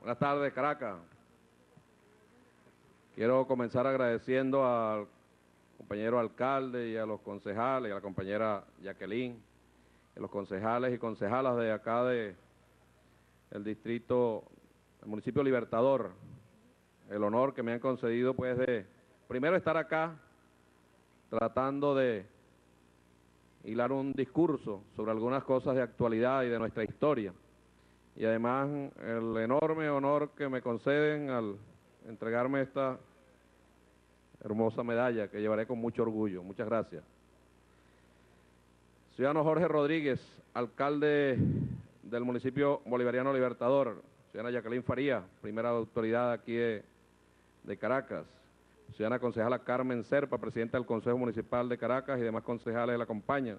Buenas tardes, Caracas. Quiero comenzar agradeciendo al compañero alcalde y a los concejales, y a la compañera Jacqueline, a los concejales y concejalas de acá de el distrito, el municipio Libertador, el honor que me han concedido pues de primero estar acá tratando de hilar un discurso sobre algunas cosas de actualidad y de nuestra historia. Y además el enorme honor que me conceden al entregarme esta hermosa medalla que llevaré con mucho orgullo. Muchas gracias. Ciudadano Jorge Rodríguez, alcalde del municipio bolivariano Libertador. Ciudadana Jacqueline Faría, primera autoridad aquí de, de Caracas. Ciudadana concejala Carmen Serpa, presidenta del Consejo Municipal de Caracas y demás concejales la acompañan.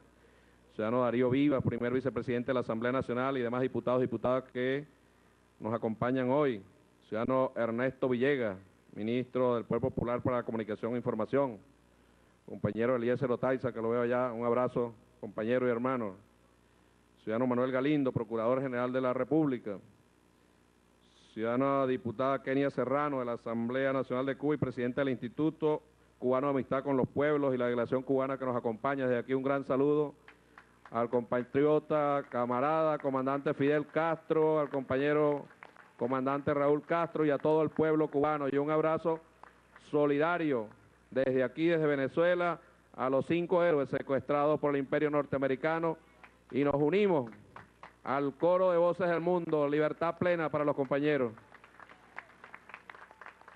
Ciudadano Darío Viva, primer vicepresidente de la Asamblea Nacional y demás diputados y diputadas que nos acompañan hoy. Ciudadano Ernesto Villegas, ministro del Pueblo Popular para la Comunicación e Información. Compañero Eliezer Otaiza, que lo veo allá, un abrazo, compañero y hermano. Ciudadano Manuel Galindo, Procurador General de la República. Ciudadana diputada Kenia Serrano de la Asamblea Nacional de Cuba y presidenta del Instituto Cubano de Amistad con los Pueblos y la delegación cubana que nos acompaña. Desde aquí un gran saludo al compatriota, camarada, comandante Fidel Castro, al compañero comandante Raúl Castro y a todo el pueblo cubano. Y un abrazo solidario desde aquí, desde Venezuela, a los cinco héroes secuestrados por el imperio norteamericano y nos unimos al coro de voces del mundo, libertad plena para los compañeros.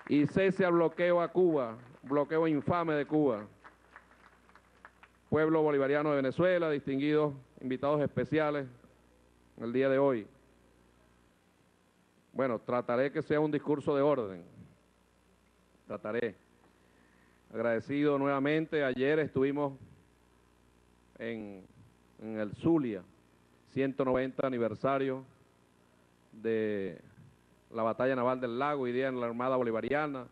Y cese al bloqueo a Cuba, bloqueo infame de Cuba. Pueblo bolivariano de Venezuela, distinguidos invitados especiales en el día de hoy. Bueno, trataré que sea un discurso de orden. Trataré. Agradecido nuevamente, ayer estuvimos en, el Zulia, 190 aniversario de la batalla naval del lago, hoy día en la Armada Bolivariana,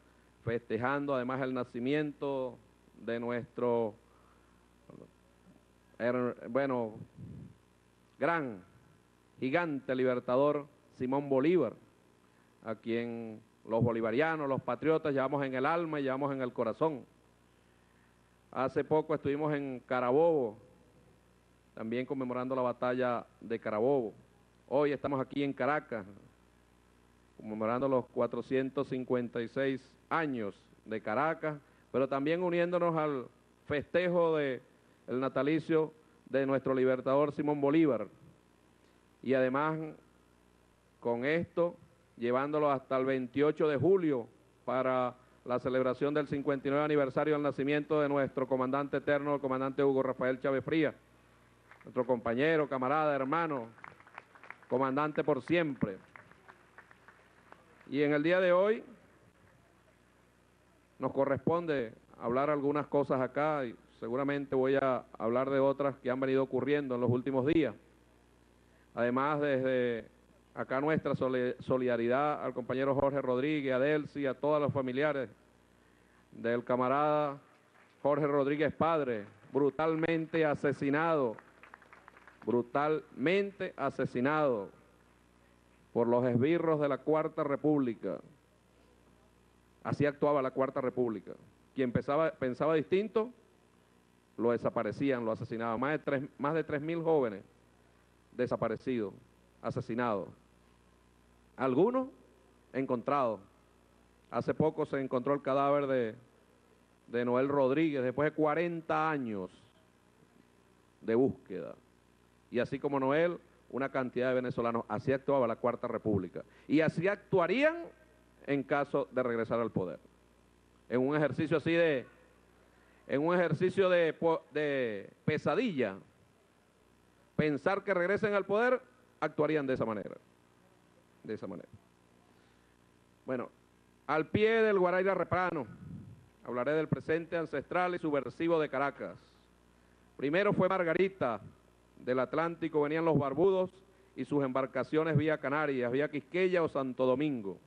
festejando además el nacimiento de nuestro, bueno, gran, gigante libertador Simón Bolívar, a quien los bolivarianos, los patriotas llevamos en el alma y llevamos en el corazón. Hace poco estuvimos en Carabobo, también conmemorando la batalla de Carabobo. Hoy estamos aquí en Caracas, conmemorando los 456 años de Caracas, pero también uniéndonos al festejo del el natalicio de nuestro libertador Simón Bolívar. Y además, con esto, llevándolo hasta el 28 de julio para la celebración del 59 aniversario del nacimiento de nuestro comandante eterno, el comandante Hugo Rafael Chávez Frías nuestro compañero, camarada, hermano, comandante por siempre. Y en el día de hoy nos corresponde hablar algunas cosas acá seguramente voy a hablar de otras que han venido ocurriendo en los últimos días. Además, desde acá nuestra solidaridad al compañero Jorge Rodríguez, a Delcy, a todos los familiares del camarada Jorge Rodríguez Padre, brutalmente asesinado brutalmente asesinado por los esbirros de la Cuarta República. Así actuaba la Cuarta República. Quien pensaba, pensaba distinto, lo desaparecían, lo asesinaban. Más de tres, más de mil jóvenes desaparecidos, asesinados. Algunos encontrados. Hace poco se encontró el cadáver de, de Noel Rodríguez, después de 40 años de búsqueda y así como Noel, una cantidad de venezolanos. Así actuaba la Cuarta República. Y así actuarían en caso de regresar al poder. En un ejercicio así de, en un ejercicio de, pesadilla, pensar que regresen al poder, actuarían de esa manera. De esa manera. Bueno, al pie del Guaraira Reprano, hablaré del presente ancestral y subversivo de Caracas. Primero fue Margarita, del Atlántico venían los barbudos y sus embarcaciones vía Canarias, vía Quisqueya o Santo Domingo.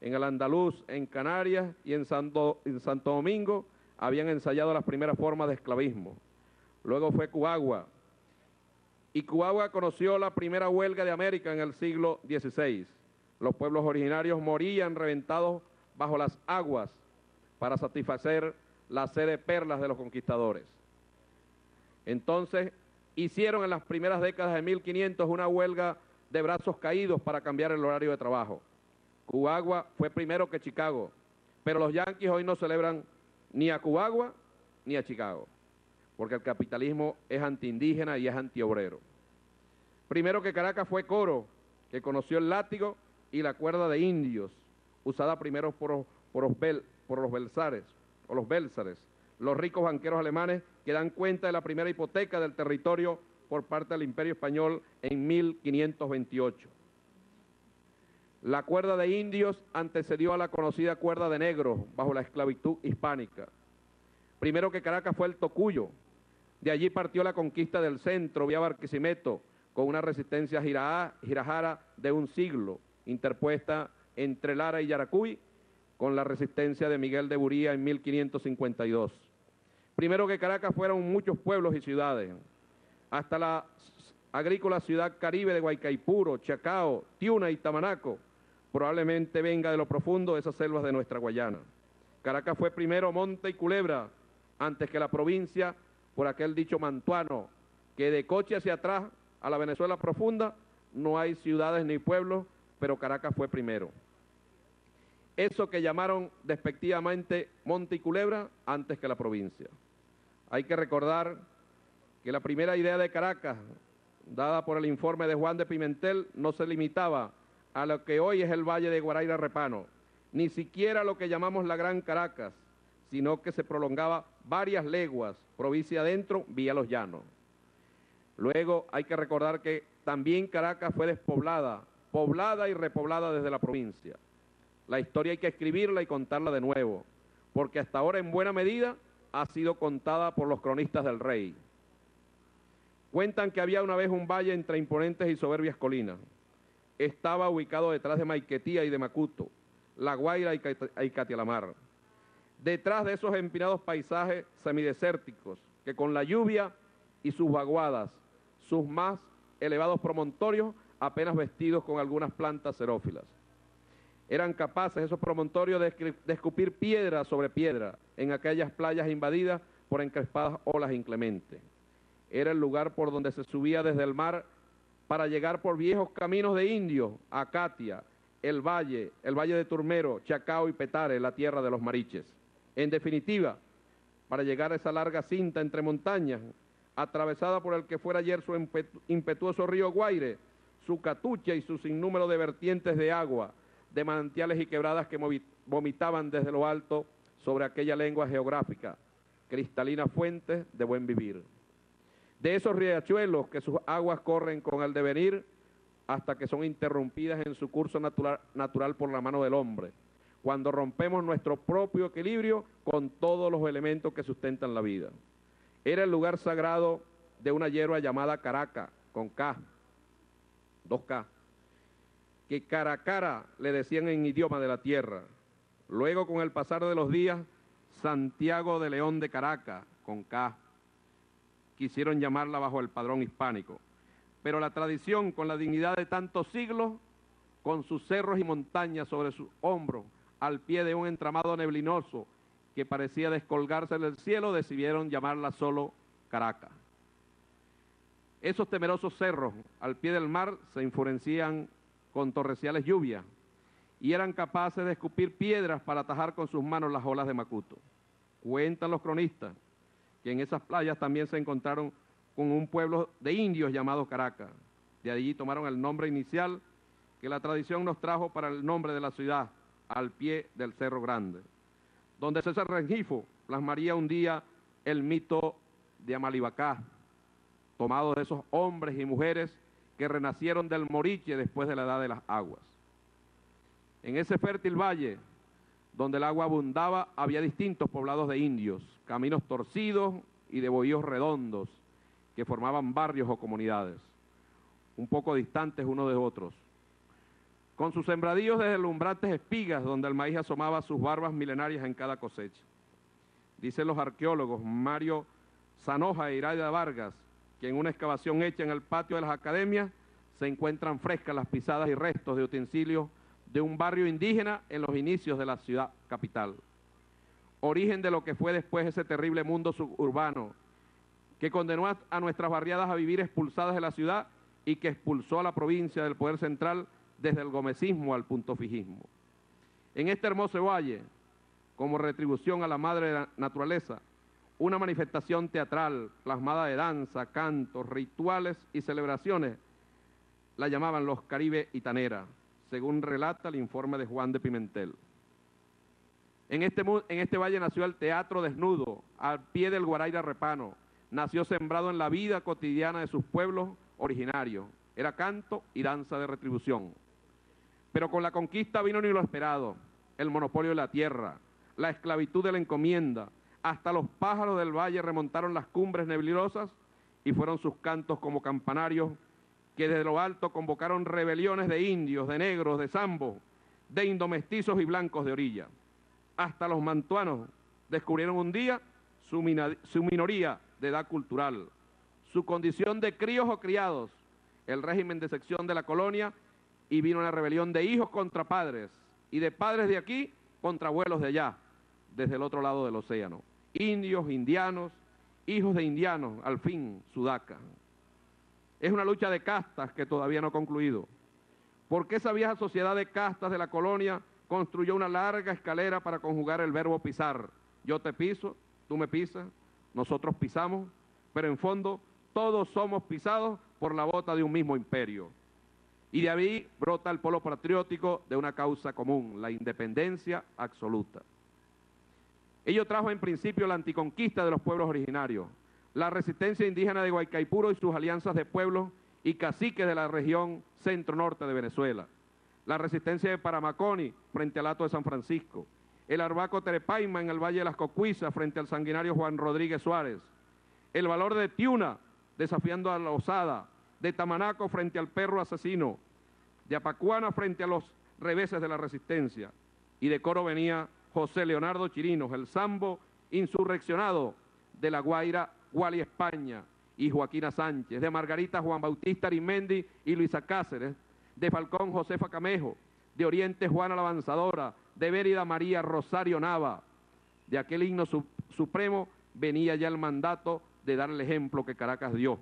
En el Andaluz, en Canarias y en Santo Domingo habían ensayado las primeras formas de esclavismo. Luego fue Cuagua. Y Cuagua conoció la primera huelga de América en el siglo XVI. Los pueblos originarios morían reventados bajo las aguas para satisfacer la sed de perlas de los conquistadores. Entonces, hicieron en las primeras décadas de 1500 una huelga de brazos caídos para cambiar el horario de trabajo. Cubagua fue primero que Chicago, pero los yanquis hoy no celebran ni a Cubagua ni a Chicago, porque el capitalismo es antiindígena y es antiobrero. Primero que Caracas fue Coro, que conoció el látigo y la cuerda de indios, usada primero por, los, bel, por los belsares, o los bélsares, los ricos banqueros alemanes que dan cuenta de la primera hipoteca del territorio por parte del Imperio Español en 1528. La cuerda de indios antecedió a la conocida cuerda de negros bajo la esclavitud hispánica. Primero que Caracas fue el Tocuyo. De allí partió la conquista del centro vía Barquisimeto con una resistencia girajara de un siglo, interpuesta entre Lara y Yaracuy, con la resistencia de Miguel de Buría en 1552. Primero que Caracas fueron muchos pueblos y ciudades, hasta la agrícola ciudad caribe de Guaycaipuro, Chacao, Tiuna y Tamanaco, probablemente venga de lo profundo de esas selvas de nuestra Guayana. Caracas fue primero monte y culebra, antes que la provincia, por aquel dicho mantuano, que de coche hacia atrás a la Venezuela profunda no hay ciudades ni pueblos, pero Caracas fue primero. Eso que llamaron despectivamente monte y culebra antes que la provincia. Hay que recordar que la primera idea de Caracas, dada por el informe de Juan de Pimentel, no se limitaba a lo que hoy es el Valle de Guaraira Repano, ni siquiera lo que llamamos la Gran Caracas, sino que se prolongaba varias leguas, provincia adentro, vía los llanos. Luego hay que recordar que también Caracas fue despoblada, poblada y repoblada desde la provincia. La historia hay que escribirla y contarla de nuevo, porque hasta ahora en buena medida ha sido contada por los cronistas del rey. Cuentan que había una vez un valle entre imponentes y soberbias colinas. Estaba ubicado detrás de Maiquetía y de Macuto, La Guaira y Catialamar. Detrás de esos empinados paisajes semidesérticos que con la lluvia y sus vaguadas, sus más elevados promontorios, apenas vestidos con algunas plantas xerófilas. Eran capaces esos promontorios de, de escupir piedra sobre piedra en aquellas playas invadidas por encrespadas olas inclementes. Era el lugar por donde se subía desde el mar para llegar por viejos caminos de indios a Catia, el valle, el valle de Turmero, Chacao y Petare, la tierra de los mariches. En definitiva, para llegar a esa larga cinta entre montañas, atravesada por el que fuera ayer su impetuoso río Guaire, su catucha y su sinnúmero de vertientes de agua, de manantiales y quebradas que vomitaban desde lo alto sobre aquella lengua geográfica, cristalina fuente de buen vivir. De esos riachuelos que sus aguas corren con el devenir hasta que son interrumpidas en su curso natural, por la mano del hombre, cuando rompemos nuestro propio equilibrio con todos los elementos que sustentan la vida. Era el lugar sagrado de una hierba llamada Caraca, con K, dos K, que Caracara le decían en idioma de la tierra. Luego, con el pasar de los días, Santiago de León de Caracas, con K, quisieron llamarla bajo el padrón hispánico. Pero la tradición, con la dignidad de tantos siglos, con sus cerros y montañas sobre sus hombros, al pie de un entramado neblinoso que parecía descolgarse del cielo, decidieron llamarla solo Caracas. Esos temerosos cerros al pie del mar se enfurecían con torrenciales lluvias y eran capaces de escupir piedras para atajar con sus manos las olas de Macuto. Cuentan los cronistas que en esas playas también se encontraron con un pueblo de indios llamado Caracas. De allí tomaron el nombre inicial que la tradición nos trajo para el nombre de la ciudad, al pie del Cerro Grande, donde César Rengifo plasmaría un día el mito de Amalibacá, tomado de esos hombres y mujeres que renacieron del Moriche después de la edad de las aguas. En ese fértil valle, donde el agua abundaba, había distintos poblados de indios, caminos torcidos y de bohíos redondos que formaban barrios o comunidades, un poco distantes unos de otros con sus sembradíos de deslumbrantes espigas donde el maíz asomaba sus barbas milenarias en cada cosecha. Dicen los arqueólogos Mario Zanoja e Iraida Vargas que en una excavación hecha en el patio de las academias se encuentran frescas las pisadas y restos de utensilios de un barrio indígena en los inicios de la ciudad capital. Origen de lo que fue después ese terrible mundo suburbano que condenó a nuestras barriadas a vivir expulsadas de la ciudad y que expulsó a la provincia del poder central desde el gomecismo al puntofijismo. En este hermoso valle, como retribución a la madre de la naturaleza, una manifestación teatral plasmada de danza, cantos, rituales y celebraciones, la llamaban los Caribe Itanera, según relata el informe de Juan de Pimentel. En este, en este valle nació el teatro desnudo, al pie del Guaraira Repano, nació sembrado en la vida cotidiana de sus pueblos originarios. Era canto y danza de retribución. Pero con la conquista vino ni lo esperado, el monopolio de la tierra, la esclavitud de la encomienda. Hasta los pájaros del valle remontaron las cumbres nebulosas y fueron sus cantos como campanarios que desde lo alto convocaron rebeliones de indios, de negros, de zambos, de indomestizos y blancos de orilla. Hasta los mantuanos descubrieron un día su, minoría de edad cultural, su condición de críos o criados, el régimen de sección de la colonia y vino una rebelión de hijos contra padres y de padres de aquí contra abuelos de allá, desde el otro lado del océano. Indios, indianos, hijos de indianos, al fin, sudaca. Es una lucha de castas que todavía no ha concluido. Porque esa vieja sociedad de castas de la colonia construyó una larga escalera para conjugar el verbo pisar. Yo te piso, tú me pisas, nosotros pisamos, pero en fondo todos somos pisados por la bota de un mismo imperio. Y de ahí brota el polo patriótico de una causa común, la independencia absoluta. Ello trajo en principio la anticonquista de los pueblos originarios, la resistencia indígena de Guaycaipuro y sus alianzas de pueblos y caciques de la región centro-norte de Venezuela, la resistencia de Paramaconi frente al Alto de San Francisco, el Arbaco Terepaima en el Valle de las Cocuizas frente al sanguinario Juan Rodríguez Suárez, el valor de Tiuna desafiando a la Osada, de Tamanaco frente al perro asesino, de Apacuana frente a los reveses de la resistencia, y de coro venía José Leonardo Chirinos, el sambo insurreccionado de La Guaira, Guali España, y Joaquina Sánchez, de Margarita Juan Bautista Arimendi y Luisa Cáceres, de Falcón Josefa Camejo, de Oriente Juana la Avanzadora, de Vérida María Rosario Nava. De aquel himno supremo venía ya el mandato de dar el ejemplo que Caracas dio.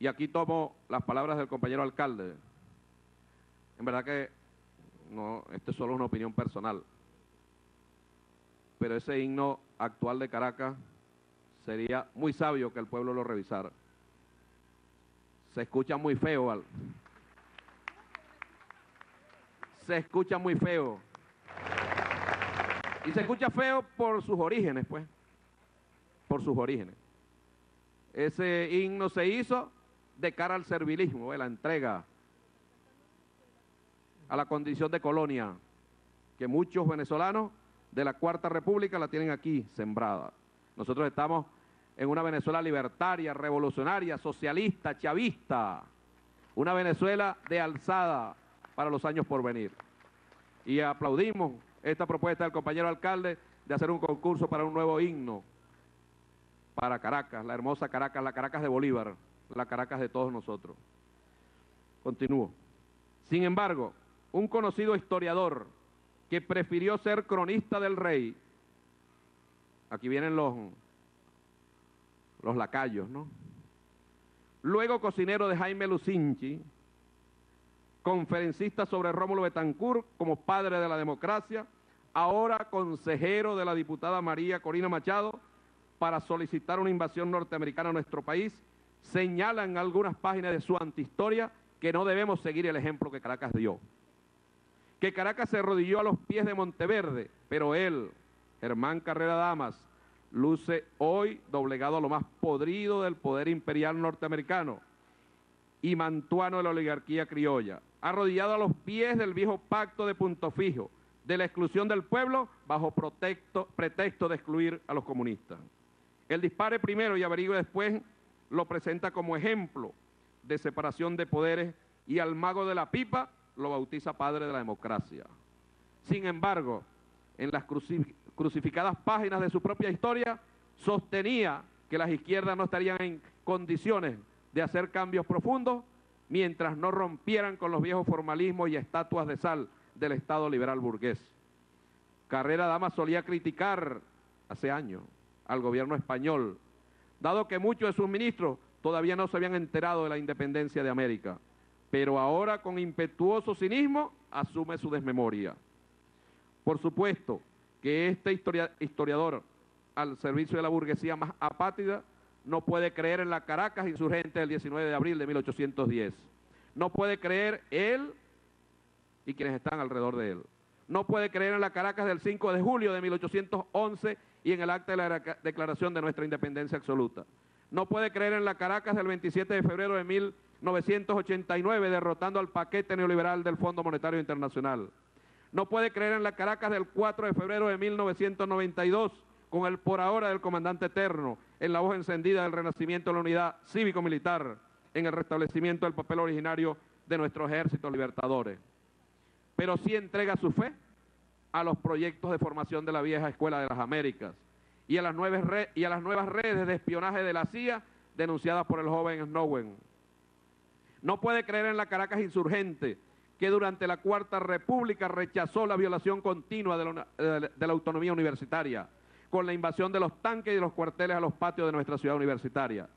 Y aquí tomo las palabras del compañero alcalde. En verdad que no, esto es solo una opinión personal. Pero ese himno actual de Caracas sería muy sabio que el pueblo lo revisara. Se escucha muy feo, se escucha muy feo. Y se escucha feo por sus orígenes, pues. Por sus orígenes. Ese himno se hizo de cara al servilismo, de la entrega a la condición de colonia, que muchos venezolanos de la Cuarta República la tienen aquí sembrada. Nosotros estamos en una Venezuela libertaria, revolucionaria, socialista, chavista, una Venezuela de alzada, para los años por venir. Y aplaudimos esta propuesta del compañero alcalde de hacer un concurso para un nuevo himno para Caracas, la hermosa Caracas, la Caracas de Bolívar, la Caracas de todos nosotros. Continúo. Sin embargo, un conocido historiador que prefirió ser cronista del rey, aquí vienen los, los lacayos, ¿no? Luego cocinero de Jaime Lucinchi, conferencista sobre Rómulo Betancourt como padre de la democracia, ahora consejero de la diputada María Corina Machado para solicitar una invasión norteamericana a nuestro país, señalan algunas páginas de su antihistoria que no debemos seguir el ejemplo que Caracas dio. Que Caracas se arrodilló a los pies de Monteverde, pero él, Germán Carrera Damas, luce hoy doblegado a lo más podrido del poder imperial norteamericano y mantuano de la oligarquía criolla arrodillado a los pies del viejo pacto de punto fijo, de la exclusión del pueblo bajo pretexto de excluir a los comunistas. El dispare primero y averigüe después lo presenta como ejemplo de separación de poderes y al mago de la pipa lo bautiza padre de la democracia. Sin embargo, en las crucificadas páginas de su propia historia, sostenía que las izquierdas no estarían en condiciones de hacer cambios profundos mientras no rompieran con los viejos formalismos y estatuas de sal del Estado liberal burgués. Carrera Dama solía criticar hace años al gobierno español, dado que muchos de sus ministros todavía no se habían enterado de la independencia de América, pero ahora con impetuoso cinismo asume su desmemoria. Por supuesto que este historiador al servicio de la burguesía más apátrida no puede creer en la Caracas insurgente del 19 de abril de 1810. No puede creer él y quienes están alrededor de él. No puede creer en la Caracas del 5 de julio de 1811 y en el acta de la declaración de nuestra independencia absoluta. No puede creer en la Caracas del 27 de febrero de 1989 derrotando al paquete neoliberal del Fondo Monetario Internacional. No puede creer en la Caracas del 4 de febrero de 1992 con el por ahora del comandante eterno, en la voz encendida del renacimiento de la unidad cívico-militar, en el restablecimiento del papel originario de nuestro ejército libertadores. Pero sí entrega su fe a los proyectos de formación de la vieja Escuela de las Américas y a las, nuevas redes de espionaje de la CIA denunciadas por el joven Snowden. No puede creer en la Caracas insurgente que durante la Cuarta República rechazó la violación continua de la, de la autonomía universitaria, con la invasión de los tanques y los cuarteles a los patios de nuestra ciudad universitaria.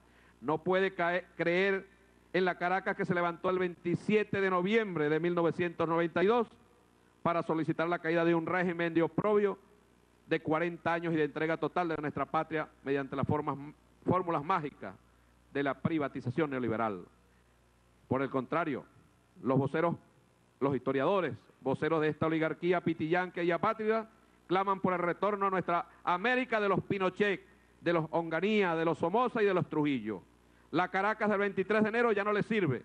No puede creer en la Caracas que se levantó el 27 de noviembre de 1992 para solicitar la caída de un régimen de oprobio de 40 años y de entrega total de nuestra patria mediante las fórmulas mágicas de la privatización neoliberal. Por el contrario, los voceros, los historiadores, voceros de esta oligarquía pitillanque y apátrida, claman por el retorno a nuestra América de los Pinochet, de los Onganía, de los Somoza y de los Trujillo. La Caracas del 23 de enero ya no le sirve.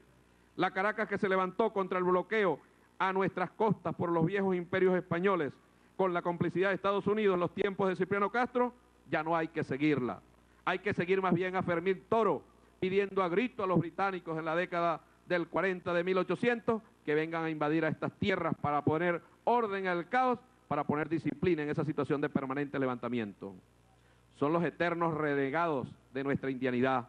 La Caracas que se levantó contra el bloqueo a nuestras costas por los viejos imperios españoles con la complicidad de Estados Unidos en los tiempos de Cipriano Castro, ya no hay que seguirla. Hay que seguir más bien a Fermín Toro pidiendo a grito a los británicos en la década del 40 de 1800 que vengan a invadir a estas tierras para poner orden al caos para poner disciplina en esa situación de permanente levantamiento. Son los eternos renegados de nuestra indianidad,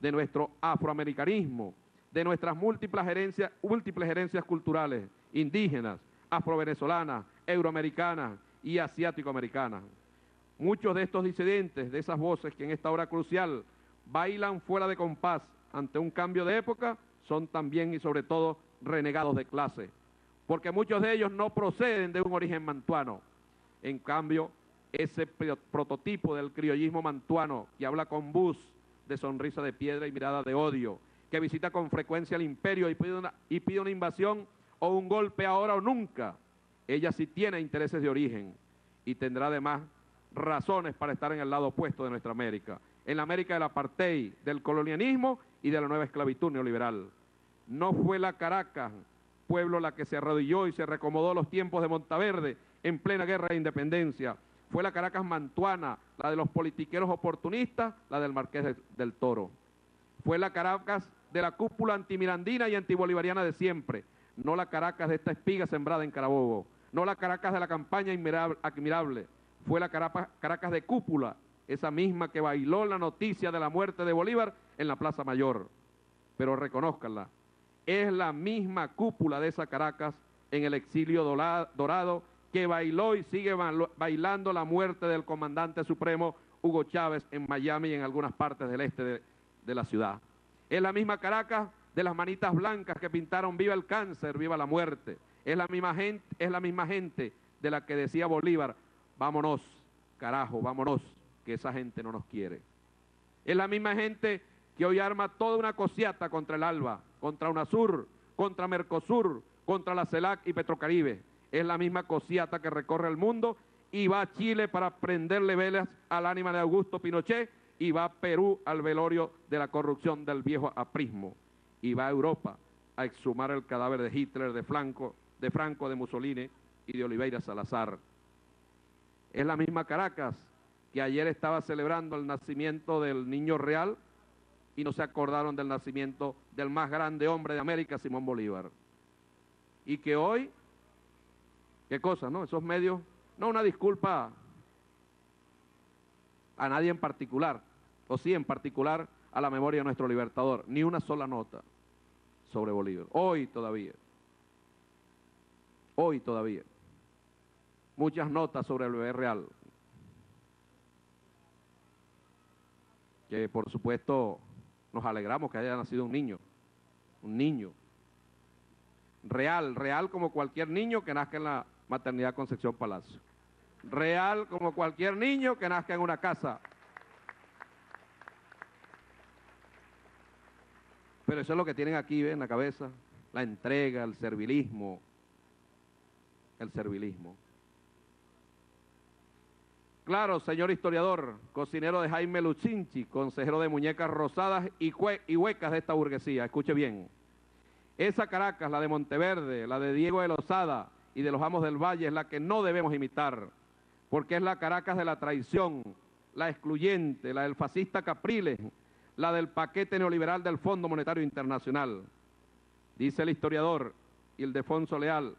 de nuestro afroamericanismo, de nuestras múltiples herencias, múltiples herencias culturales, indígenas, afrovenezolanas, euroamericanas y asiático-americanas. Muchos de estos disidentes, de esas voces que en esta hora crucial bailan fuera de compás ante un cambio de época, son también y sobre todo renegados de clase, porque muchos de ellos no proceden de un origen mantuano. En cambio, ese prototipo del criollismo mantuano que habla con bus de sonrisa de piedra y mirada de odio, que visita con frecuencia el imperio y pide una, y pide una invasión o un golpe ahora o nunca, ella sí tiene intereses de origen y tendrá además razones para estar en el lado opuesto de nuestra América, en la América del apartheid, del colonialismo y de la nueva esclavitud neoliberal. No fue la Caracas pueblo la que se arrodilló y se recomodó los tiempos de Montaverde en plena guerra de independencia. Fue la Caracas mantuana, la de los politiqueros oportunistas, la del Marqués del Toro. Fue la Caracas de la cúpula antimirandina y antibolivariana de siempre, no la Caracas de esta espiga sembrada en Carabobo, no la Caracas de la campaña admirable, fue la Caracas de cúpula, esa misma que bailó la noticia de la muerte de Bolívar en la Plaza Mayor. Pero reconózcanla, es la misma cúpula de esa Caracas en el exilio dorado que bailó y sigue bailando la muerte del comandante supremo Hugo Chávez en Miami y en algunas partes del este de, de la ciudad. Es la misma Caracas de las manitas blancas que pintaron viva el cáncer, viva la muerte. Es la misma gente, es la misma gente de la que decía Bolívar, vámonos, carajo, vámonos, que esa gente no nos quiere. Es la misma gente que hoy arma toda una cosiata contra el ALBA, contra UNASUR, contra Mercosur, contra la CELAC y Petrocaribe. Es la misma cosiata que recorre el mundo y va a Chile para prenderle velas al ánima de Augusto Pinochet y va a Perú al velorio de la corrupción del viejo aprismo y va a Europa a exhumar el cadáver de Hitler, de Franco, de Franco, de Mussolini y de Oliveira Salazar. Es la misma Caracas que ayer estaba celebrando el nacimiento del niño real y no se acordaron del nacimiento del más grande hombre de América, Simón Bolívar. Y que hoy, qué cosa, ¿no? Esos medios, no una disculpa a nadie en particular, o sí en particular a la memoria de nuestro libertador, ni una sola nota. sobre Bolívar. Hoy todavía. Hoy todavía. Muchas notas sobre el bebé real. Que por supuesto nos alegramos que haya nacido un niño. Un niño. Real, real como cualquier niño que nazca en la maternidad Concepción Palacio. Real como cualquier niño que nazca en una casa. Pero eso es lo que tienen aquí ¿ven? en la cabeza, la entrega, el servilismo, el servilismo. Claro, señor historiador, cocinero de Jaime Luchinchi, consejero de muñecas rosadas y, huecas de esta burguesía, escuche bien. Esa Caracas, la de Monteverde, la de Diego de Lozada y de los Amos del Valle, es la que no debemos imitar, porque es la Caracas de la traición, la excluyente, la del fascista Capriles, la del paquete neoliberal del Fondo Monetario Internacional. Dice el historiador Ildefonso Leal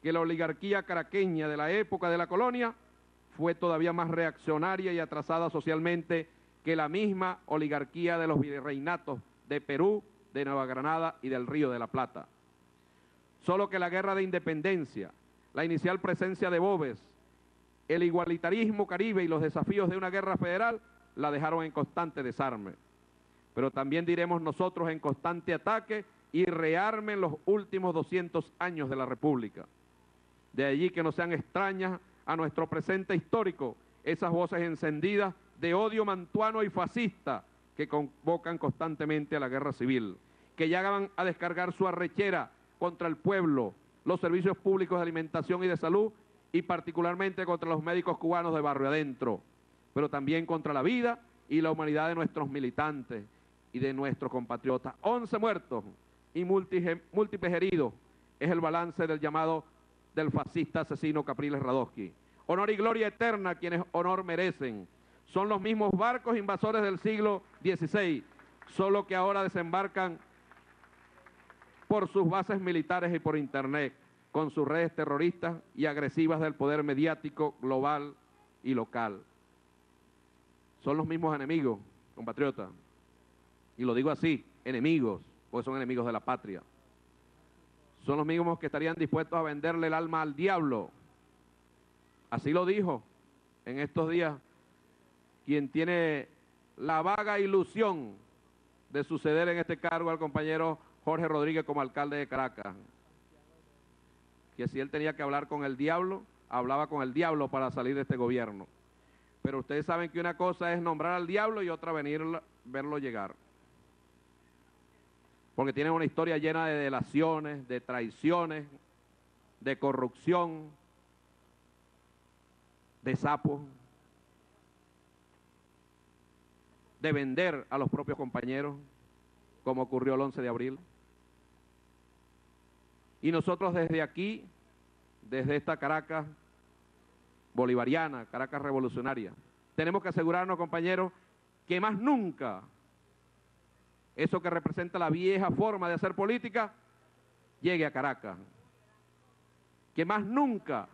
que la oligarquía caraqueña de la época de la colonia fue todavía más reaccionaria y atrasada socialmente que la misma oligarquía de los virreinatos de Perú, de Nueva Granada y del Río de la Plata. Solo que la guerra de independencia, la inicial presencia de Bobes, el igualitarismo caribe y los desafíos de una guerra federal la dejaron en constante desarme pero también diremos nosotros en constante ataque y rearme en los últimos 200 años de la República. De allí que no sean extrañas a nuestro presente histórico esas voces encendidas de odio mantuano y fascista que convocan constantemente a la guerra civil, que llegan a descargar su arrechera contra el pueblo, los servicios públicos de alimentación y de salud y particularmente contra los médicos cubanos de barrio adentro, pero también contra la vida y la humanidad de nuestros militantes, y de nuestros compatriotas. 11 muertos y múltiples heridos es el balance del llamado del fascista asesino Capriles Radowski. Honor y gloria eterna quienes honor merecen. Son los mismos barcos invasores del siglo XVI, solo que ahora desembarcan por sus bases militares y por Internet, con sus redes terroristas y agresivas del poder mediático global y local. Son los mismos enemigos, compatriotas y lo digo así, enemigos, porque son enemigos de la patria. Son los mismos que estarían dispuestos a venderle el alma al diablo. Así lo dijo en estos días quien tiene la vaga ilusión de suceder en este cargo al compañero Jorge Rodríguez como alcalde de Caracas. Que si él tenía que hablar con el diablo, hablaba con el diablo para salir de este gobierno. Pero ustedes saben que una cosa es nombrar al diablo y otra venir verlo llegar porque tienen una historia llena de delaciones, de traiciones, de corrupción, de sapos, de vender a los propios compañeros, como ocurrió el 11 de abril. Y nosotros desde aquí, desde esta Caracas bolivariana, Caracas revolucionaria, tenemos que asegurarnos, compañeros, que más nunca eso que representa la vieja forma de hacer política, llegue a Caracas. Que más nunca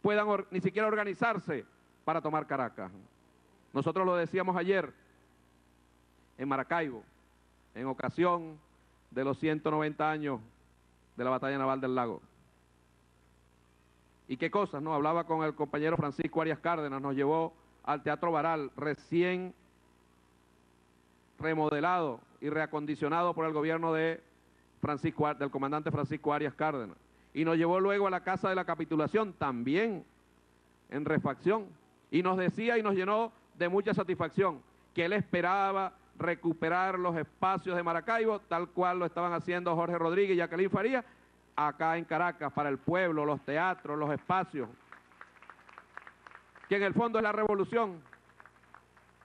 puedan ni siquiera organizarse para tomar Caracas. Nosotros lo decíamos ayer en Maracaibo, en ocasión de los 190 años de la batalla naval del lago. ¿Y qué cosas? No, hablaba con el compañero Francisco Arias Cárdenas, nos llevó al Teatro Baral, recién remodelado y reacondicionado por el gobierno de Francisco, del comandante Francisco Arias Cárdenas. Y nos llevó luego a la Casa de la Capitulación, también en refacción. Y nos decía y nos llenó de mucha satisfacción que él esperaba recuperar los espacios de Maracaibo, tal cual lo estaban haciendo Jorge Rodríguez y Jacqueline Faría, acá en Caracas, para el pueblo, los teatros, los espacios. Que en el fondo es la revolución.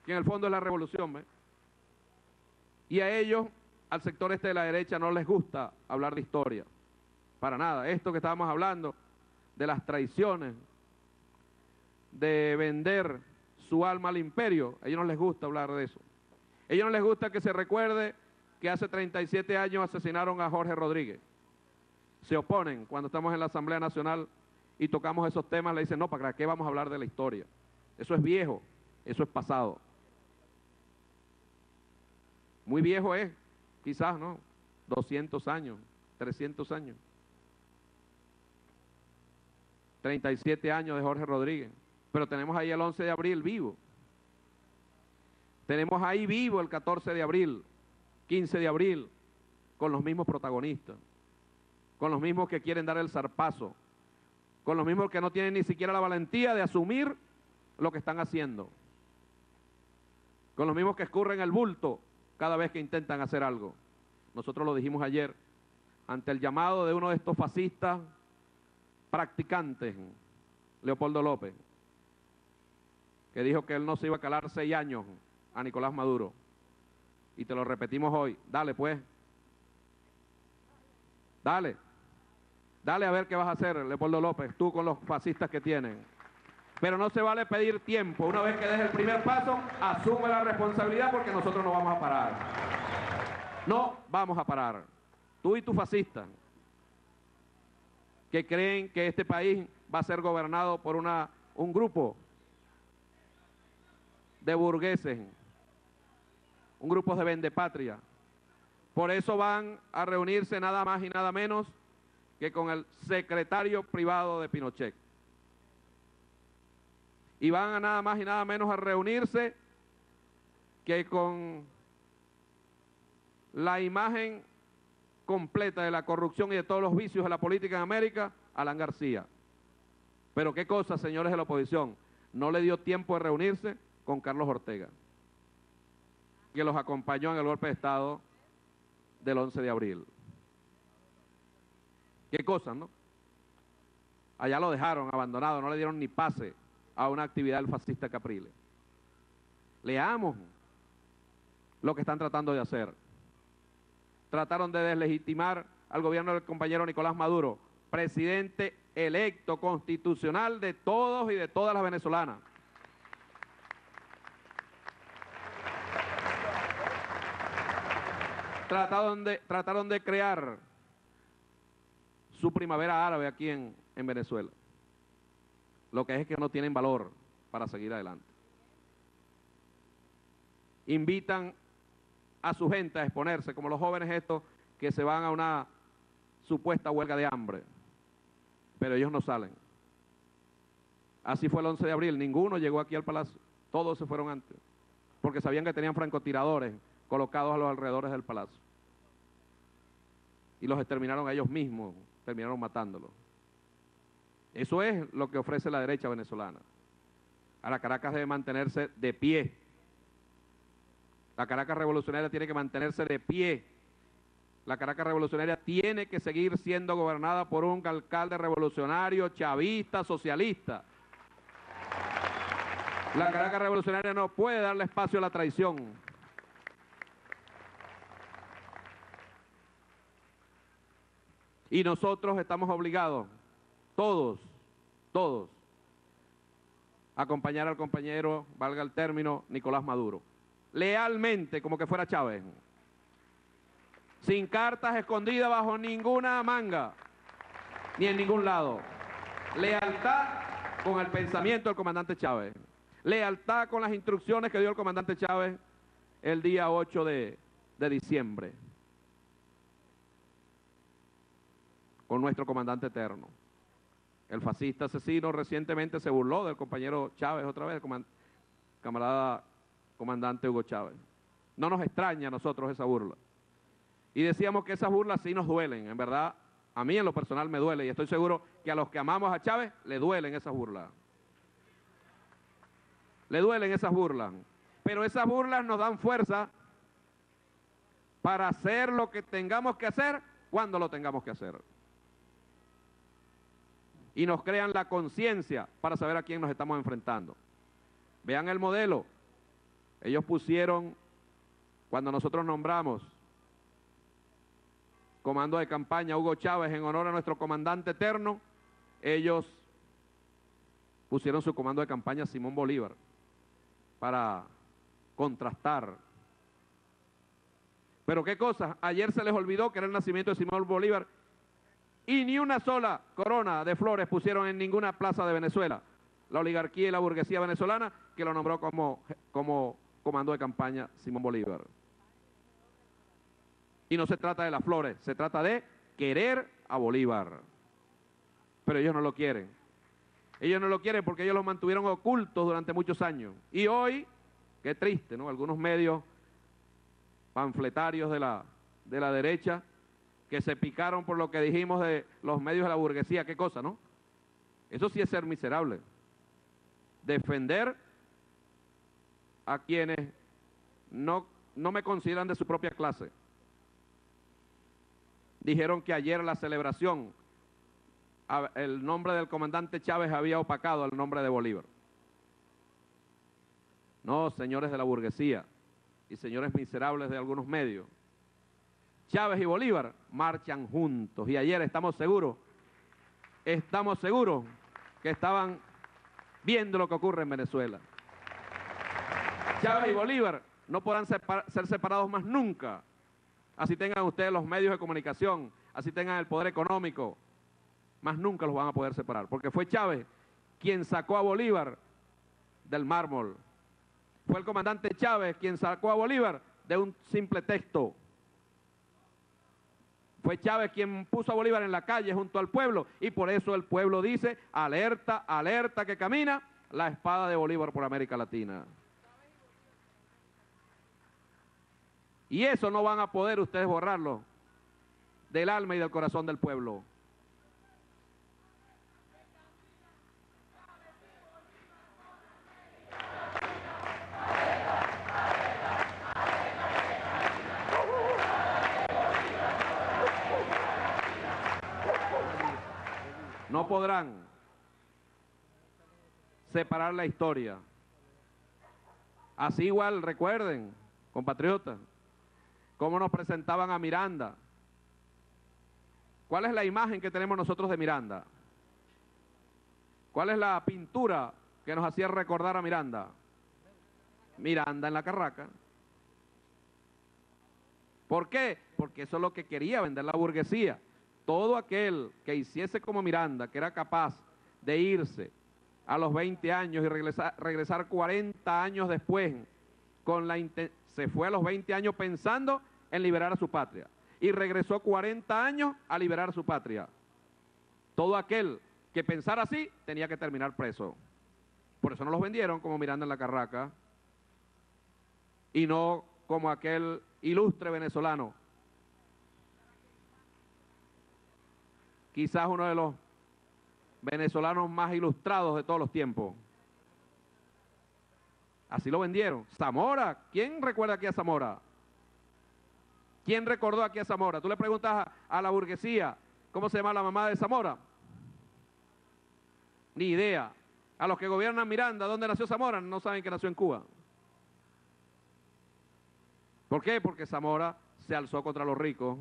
Que en el fondo es la revolución. ¿ves? Y a ellos, al sector este de la derecha, no les gusta hablar de historia. Para nada. Esto que estábamos hablando, de las traiciones, de vender su alma al imperio, a ellos no les gusta hablar de eso. A ellos no les gusta que se recuerde que hace 37 años asesinaron a Jorge Rodríguez. Se oponen cuando estamos en la Asamblea Nacional y tocamos esos temas, le dicen, no, ¿para qué vamos a hablar de la historia? Eso es viejo, eso es pasado. Muy viejo es, quizás, ¿no? 200 años, 300 años. 37 años de Jorge Rodríguez. Pero tenemos ahí el 11 de abril vivo. Tenemos ahí vivo el 14 de abril, 15 de abril, con los mismos protagonistas, con los mismos que quieren dar el zarpazo, con los mismos que no tienen ni siquiera la valentía de asumir lo que están haciendo, con los mismos que escurren el bulto cada vez que intentan hacer algo. Nosotros lo dijimos ayer, ante el llamado de uno de estos fascistas practicantes, Leopoldo López, que dijo que él no se iba a calar seis años a Nicolás Maduro. Y te lo repetimos hoy. Dale, pues. Dale. Dale a ver qué vas a hacer, Leopoldo López, tú con los fascistas que tienen. Pero no se vale pedir tiempo. Una vez que des el primer paso, asume la responsabilidad porque nosotros no vamos a parar. No vamos a parar. Tú y tu fascista, que creen que este país va a ser gobernado por una, un grupo de burgueses, un grupo de vendepatria. Por eso van a reunirse nada más y nada menos que con el secretario privado de Pinochet. Y van a nada más y nada menos a reunirse que con la imagen completa de la corrupción y de todos los vicios de la política en América, Alan García. Pero qué cosa, señores de la oposición, no le dio tiempo de reunirse con Carlos Ortega, que los acompañó en el golpe de Estado del 11 de abril. Qué cosa, ¿no? Allá lo dejaron abandonado, no le dieron ni pase a una actividad del fascista Capriles. Leamos lo que están tratando de hacer. Trataron de deslegitimar al gobierno del compañero Nicolás Maduro, presidente electo constitucional de todos y de todas las venezolanas. trataron de, trataron de crear su primavera árabe aquí en, en Venezuela. Lo que es que no tienen valor para seguir adelante. Invitan a su gente a exponerse, como los jóvenes estos que se van a una supuesta huelga de hambre, pero ellos no salen. Así fue el 11 de abril, ninguno llegó aquí al palacio, todos se fueron antes, porque sabían que tenían francotiradores colocados a los alrededores del palacio. Y los exterminaron a ellos mismos, terminaron matándolos. Eso es lo que ofrece la derecha venezolana. Ahora Caracas debe mantenerse de pie. La Caracas revolucionaria tiene que mantenerse de pie. La Caracas revolucionaria tiene que seguir siendo gobernada por un alcalde revolucionario, chavista, socialista. La Caracas revolucionaria no puede darle espacio a la traición. Y nosotros estamos obligados, todos, todos, acompañar al compañero, valga el término, Nicolás Maduro. Lealmente, como que fuera Chávez. Sin cartas escondidas bajo ninguna manga, ni en ningún lado. Lealtad con el pensamiento del comandante Chávez. Lealtad con las instrucciones que dio el comandante Chávez el día 8 de, de diciembre. con nuestro comandante eterno. El fascista asesino recientemente se burló del compañero Chávez otra vez, camarada comandante Hugo Chávez. No nos extraña a nosotros esa burla. Y decíamos que esas burlas sí nos duelen, en verdad, a mí en lo personal me duele y estoy seguro que a los que amamos a Chávez le duelen esas burlas. Le duelen esas burlas. Pero esas burlas nos dan fuerza para hacer lo que tengamos que hacer cuando lo tengamos que hacer y nos crean la conciencia para saber a quién nos estamos enfrentando. Vean el modelo. Ellos pusieron, cuando nosotros nombramos comando de campaña Hugo Chávez en honor a nuestro comandante eterno, ellos pusieron su comando de campaña Simón Bolívar para contrastar. Pero qué cosa, ayer se les olvidó que era el nacimiento de Simón Bolívar y ni una sola corona de flores pusieron en ninguna plaza de Venezuela. La oligarquía y la burguesía venezolana que lo nombró como, como comando de campaña Simón Bolívar. Y no se trata de las flores, se trata de querer a Bolívar. Pero ellos no lo quieren. Ellos no lo quieren porque ellos lo mantuvieron ocultos durante muchos años. Y hoy, qué triste, ¿no? Algunos medios panfletarios de la, de la derecha que se picaron por lo que dijimos de los medios de la burguesía, qué cosa, ¿no? Eso sí es ser miserable. Defender a quienes no, no me consideran de su propia clase. Dijeron que ayer la celebración, el nombre del comandante Chávez había opacado el nombre de Bolívar. No, señores de la burguesía y señores miserables de algunos medios, Chávez y Bolívar marchan juntos. Y ayer estamos seguros, estamos seguros que estaban viendo lo que ocurre en Venezuela. Chávez y Bolívar no podrán ser separados más nunca. Así tengan ustedes los medios de comunicación, así tengan el poder económico, más nunca los van a poder separar. Porque fue Chávez quien sacó a Bolívar del mármol. Fue el comandante Chávez quien sacó a Bolívar de un simple texto. Fue Chávez quien puso a Bolívar en la calle junto al pueblo y por eso el pueblo dice, alerta, alerta que camina la espada de Bolívar por América Latina. Y eso no van a poder ustedes borrarlo del alma y del corazón del pueblo. No podrán separar la historia. Así igual, recuerden, compatriotas, cómo nos presentaban a Miranda. ¿Cuál es la imagen que tenemos nosotros de Miranda? ¿Cuál es la pintura que nos hacía recordar a Miranda? Miranda en la carraca. ¿Por qué? Porque eso es lo que quería vender la burguesía todo aquel que hiciese como Miranda, que era capaz de irse a los 20 años y regresar, regresar 40 años después, con la se fue a los 20 años pensando en liberar a su patria y regresó 40 años a liberar a su patria. Todo aquel que pensara así tenía que terminar preso. Por eso no los vendieron como Miranda en la Carraca y no como aquel ilustre venezolano quizás uno de los venezolanos más ilustrados de todos los tiempos. Así lo vendieron. Zamora, ¿quién recuerda aquí a Zamora? ¿Quién recordó aquí a Zamora? Tú le preguntas a, la burguesía, ¿cómo se llama la mamá de Zamora? Ni idea. A los que gobiernan Miranda, ¿dónde nació Zamora? No saben que nació en Cuba. ¿Por qué? Porque Zamora se alzó contra los ricos,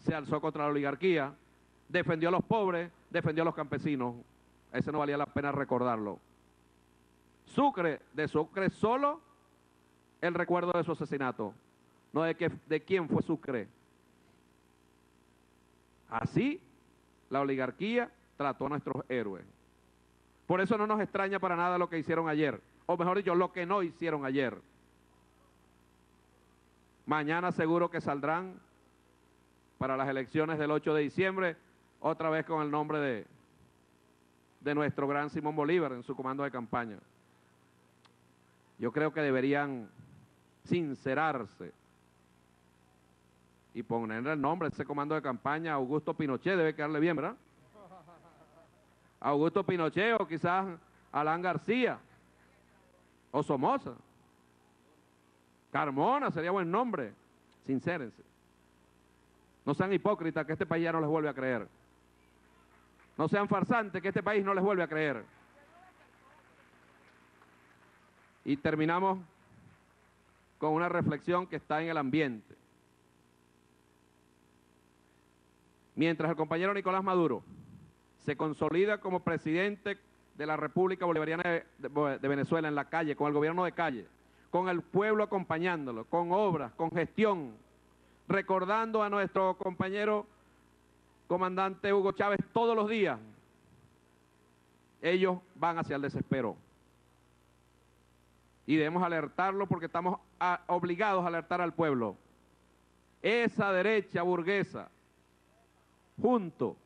se alzó contra la oligarquía, defendió a los pobres, defendió a los campesinos. Ese no valía la pena recordarlo. Sucre, de Sucre solo el recuerdo de su asesinato, no de, que, de quién fue Sucre. Así la oligarquía trató a nuestros héroes. Por eso no nos extraña para nada lo que hicieron ayer, o mejor dicho, lo que no hicieron ayer. Mañana seguro que saldrán para las elecciones del 8 de diciembre otra vez con el nombre de, de nuestro gran Simón Bolívar en su comando de campaña. Yo creo que deberían sincerarse y poner el nombre de ese comando de campaña Augusto Pinochet, debe quedarle bien, ¿verdad? Augusto Pinochet o quizás Alán García o Somoza. Carmona sería buen nombre. Sincérense. No sean hipócritas que este país ya no les vuelve a creer. No sean farsantes, que este país no les vuelve a creer. Y terminamos con una reflexión que está en el ambiente. Mientras el compañero Nicolás Maduro se consolida como presidente de la República Bolivariana de, Venezuela en la calle, con el gobierno de calle, con el pueblo acompañándolo, con obras, con gestión, recordando a nuestro compañero comandante Hugo Chávez todos los días, ellos van hacia el desespero. Y debemos alertarlo porque estamos obligados a alertar al pueblo. esa derecha burguesa, junto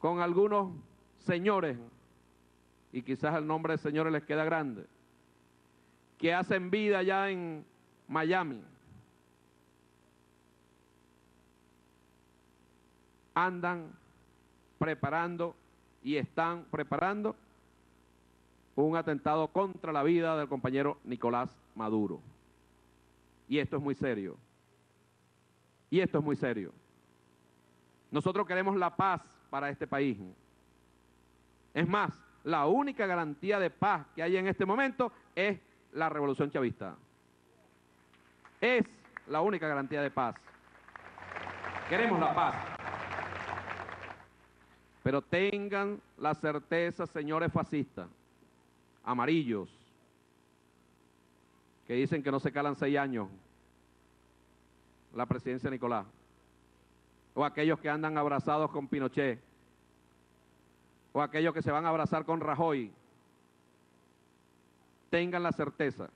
con algunos señores, y quizás el nombre de señores les queda grande, que hacen vida ya en Miami, andan preparando y están preparando un atentado contra la vida del compañero Nicolás Maduro. Y esto es muy serio. Y esto es muy serio. Nosotros queremos la paz para este país. Es más, la única garantía de paz que hay en este momento es la revolución chavista. Es la única garantía de paz. Queremos la paz. Pero tengan la certeza, señores fascistas, amarillos, que dicen que no se calan seis años la presidencia de Nicolás, o aquellos que andan abrazados con Pinochet, o aquellos que se van a abrazar con Rajoy, tengan la certeza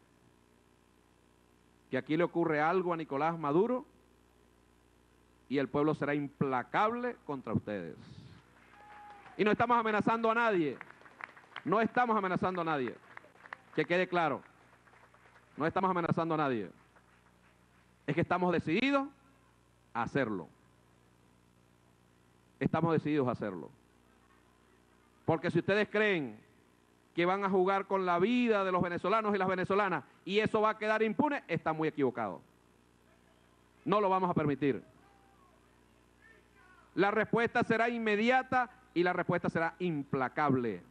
que aquí le ocurre algo a Nicolás Maduro y el pueblo será implacable contra ustedes. Y no estamos amenazando a nadie. No estamos amenazando a nadie. Que quede claro. No estamos amenazando a nadie. Es que estamos decididos a hacerlo. Estamos decididos a hacerlo. Porque si ustedes creen que van a jugar con la vida de los venezolanos y las venezolanas y eso va a quedar impune, están muy equivocados. No lo vamos a permitir. La respuesta será inmediata y la respuesta será implacable.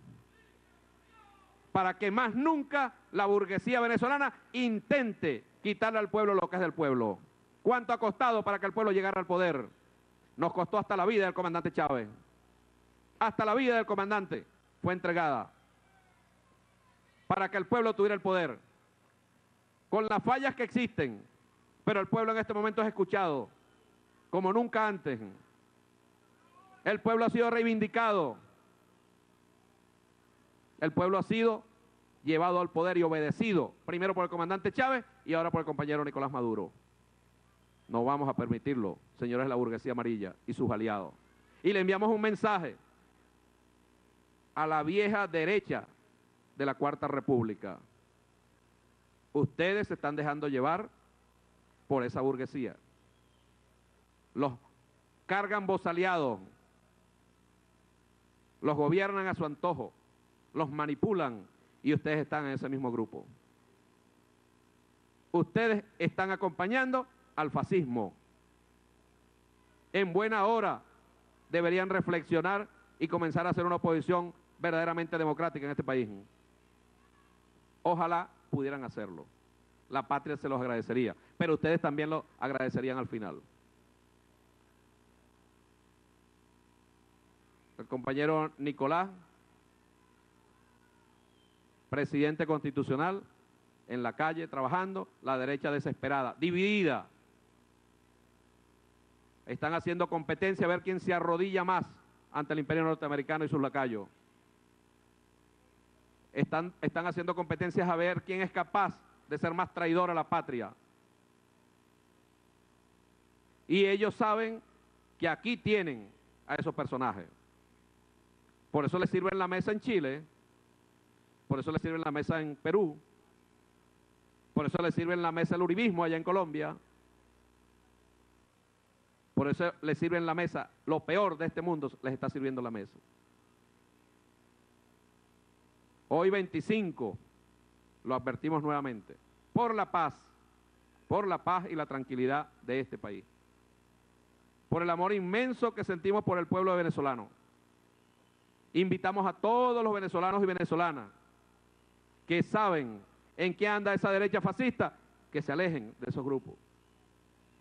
Para que más nunca la burguesía venezolana intente quitarle al pueblo lo que es del pueblo. ¿Cuánto ha costado para que el pueblo llegara al poder? Nos costó hasta la vida del comandante Chávez. Hasta la vida del comandante fue entregada para que el pueblo tuviera el poder. Con las fallas que existen, pero el pueblo en este momento es escuchado como nunca antes. El pueblo ha sido reivindicado. El pueblo ha sido llevado al poder y obedecido, primero por el comandante Chávez y ahora por el compañero Nicolás Maduro. No vamos a permitirlo, señores de la burguesía amarilla y sus aliados. Y le enviamos un mensaje a la vieja derecha de la Cuarta República. Ustedes se están dejando llevar por esa burguesía. Los cargan vos aliados, los gobiernan a su antojo, los manipulan y ustedes están en ese mismo grupo. Ustedes están acompañando al fascismo. En buena hora deberían reflexionar y comenzar a hacer una oposición verdaderamente democrática en este país. Ojalá pudieran hacerlo. La patria se los agradecería, pero ustedes también lo agradecerían al final. El compañero Nicolás, presidente constitucional, en la calle trabajando, la derecha desesperada, dividida. Están haciendo competencia a ver quién se arrodilla más ante el imperio norteamericano y sus lacayos. Están, están haciendo competencias a ver quién es capaz de ser más traidor a la patria. Y ellos saben que aquí tienen a esos personajes. Por eso le sirve en la mesa en Chile, por eso le sirve en la mesa en Perú, por eso le sirve en la mesa el uribismo allá en Colombia, por eso le sirve en la mesa lo peor de este mundo, les está sirviendo la mesa. Hoy 25, lo advertimos nuevamente, por la paz, por la paz y la tranquilidad de este país, por el amor inmenso que sentimos por el pueblo venezolano invitamos a todos los venezolanos y venezolanas que saben en qué anda esa derecha fascista, que se alejen de esos grupos.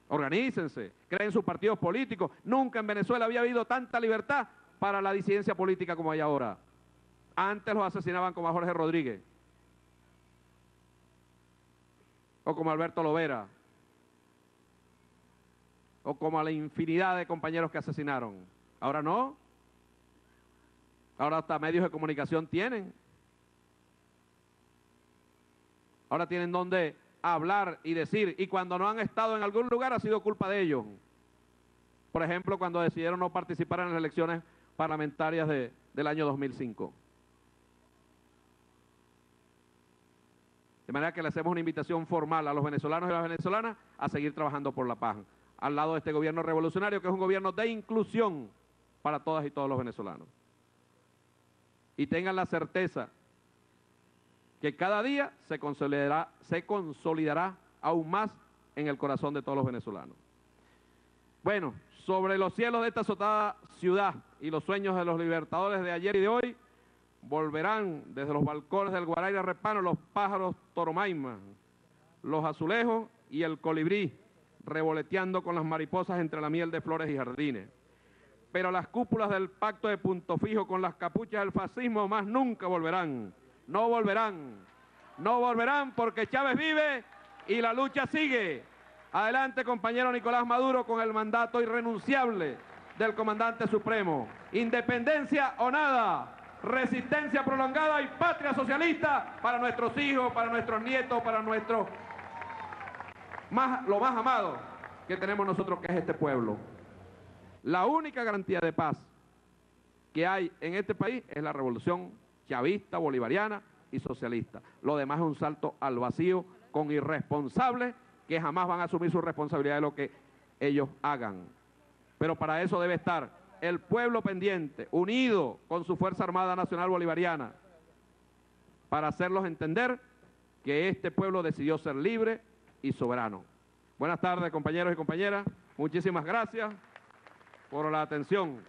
Organícense, creen sus partidos políticos. Nunca en Venezuela había habido tanta libertad para la disidencia política como hay ahora. Antes los asesinaban como a Jorge Rodríguez. O como Alberto Lovera. O como a la infinidad de compañeros que asesinaron. Ahora no. Ahora hasta medios de comunicación tienen. Ahora tienen donde hablar y decir, y cuando no han estado en algún lugar ha sido culpa de ellos. Por ejemplo, cuando decidieron no participar en las elecciones parlamentarias de, del año 2005. De manera que le hacemos una invitación formal a los venezolanos y las venezolanas a seguir trabajando por la paz, al lado de este gobierno revolucionario, que es un gobierno de inclusión para todas y todos los venezolanos. Y tengan la certeza que cada día se consolidará, aún más en el corazón de todos los venezolanos. Bueno, sobre los cielos de esta azotada ciudad y los sueños de los libertadores de ayer y de hoy, volverán desde los balcones del Guaraira Repano los pájaros toromaima, los azulejos y el colibrí, revoleteando con las mariposas entre la miel de flores y jardines. Pero las cúpulas del pacto de punto fijo con las capuchas del fascismo más nunca volverán. No volverán. No volverán porque Chávez vive y la lucha sigue. Adelante, compañero Nicolás Maduro, con el mandato irrenunciable del comandante supremo. Independencia o nada resistencia prolongada y patria socialista para nuestros hijos, para nuestros nietos, para nuestro más, lo más amado que tenemos nosotros, que es este pueblo. La única garantía de paz que hay en este país es la revolución chavista, bolivariana y socialista. Lo demás es un salto al vacío con irresponsables que jamás van a asumir su responsabilidad de lo que ellos hagan. Pero para eso debe estar el pueblo pendiente, unido con su Fuerza Armada Nacional Bolivariana, para hacerlos entender que este pueblo decidió ser libre y soberano. Buenas tardes, compañeros y compañeras. Muchísimas gracias por la atención.